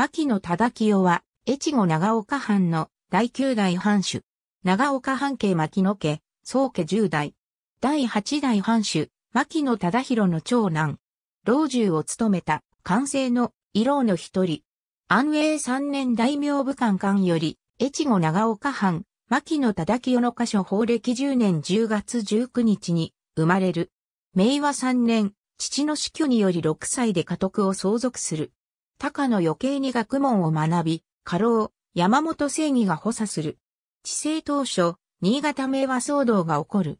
牧野忠清は、越後長岡藩の第9代藩主。長岡藩家牧野家、宗家10代。第8代藩主、牧野忠弘の長男。老中を務めた、完成の、色の一人。安永三年大名武官官より、越後長岡藩、牧野忠清の箇所法暦10年10月19日に生まれる。明和3年、父の死去により6歳で家督を相続する。高野余計に学問を学び、家老、山本正義が補佐する。治世当初、新潟明和騒動が起こる。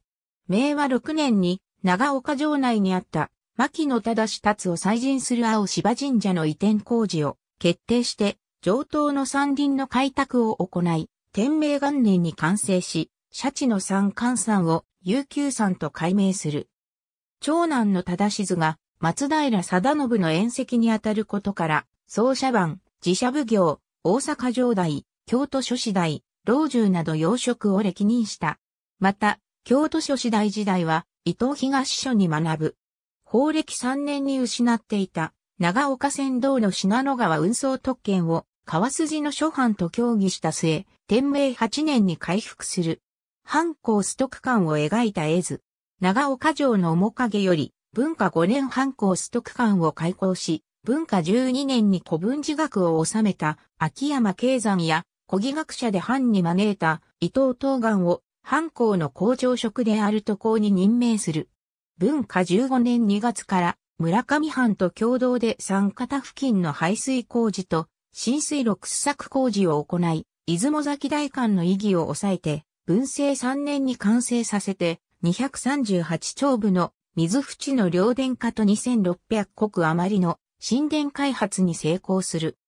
明和6年に長岡城内にあった牧野忠達を再陣する青芝神社の移転工事を決定して上等の山林の開拓を行い、天明元年に完成し、社地の山関山を悠久山と改名する。長男の忠静が松平定信の縁石にあたることから、総社番、自社奉行、大阪城代、京都諸子代、老中など要職を歴任した。また、京都諸子代時代は、伊藤東署に学ぶ。法暦3年に失っていた、長岡線道の信濃川運送特権を、川筋の諸藩と協議した末、天明8年に回復する。藩校ストック館を描いた絵図。長岡城の面影より、文化5年藩校ストック館を開校し、文化12年に古文自学を収めた秋山慶山や古義学者で藩に招いた伊藤東岸を藩校の校長職であると校に任命する。文化15年2月から村上藩と共同で三方付近の排水工事と浸水路掘削工事を行い、出雲崎大館の意義を抑えて、文政3年に完成させて、238丁部の水淵の両電化と2600国余りの神殿開発に成功する。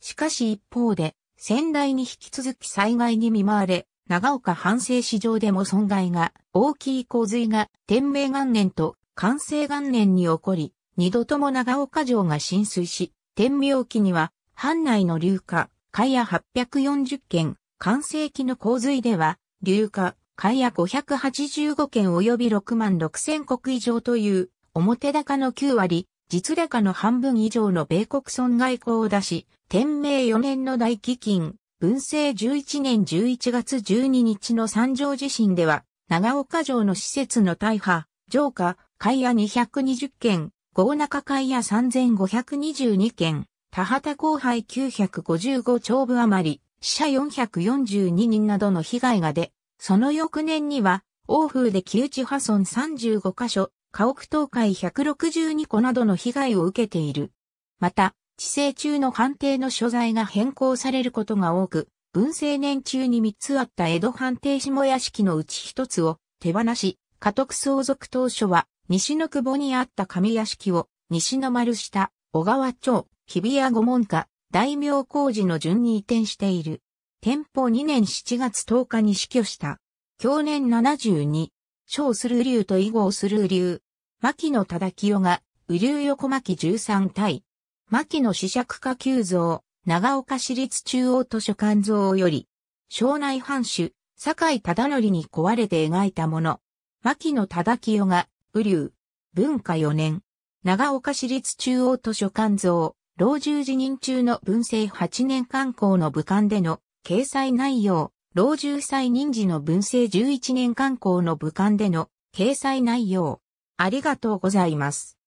しかし一方で、仙台に引き続き災害に見舞われ、長岡反省市場でも損害が大きい洪水が天明元年と完成元年に起こり、二度とも長岡城が浸水し、天明期には、藩内の流下、海屋840件、完成期の洪水では、流下、海屋585件及び6万6千国以上という、表高の9割、実高の半分以上の米国損害庫を出し、天明4年の大飢饉、文政11年11月12日の三条地震では、長岡城の施設の大破、城下、海屋220件、豪中海屋3522件、田畑後輩955丁部余り、死者442人などの被害が出、その翌年には、欧風で木内破損35カ所、家屋倒壊162個などの被害を受けている。また、治世中の判定の所在が変更されることが多く、文政年中に3つあった江戸判定下屋敷のうち1つを手放し、家督相続当初は西の久保にあった上屋敷を西の丸下、小川町、日比谷御門下、大名工事の順に移転している。天保2年7月10日に死去した。去年72、小する竜と囲碁する竜。牧野忠清が、雨竜横巻13体。牧野四尺化急増、長岡市立中央図書館像より、庄内藩主、坂井忠則に壊れて描いたもの。牧野忠清が、雨竜。文化4年。長岡市立中央図書館像、老中辞任中の文政8年間校の部館での掲載内容、老中祭任時の文政11年間校の部館での掲載内容。ありがとうございます。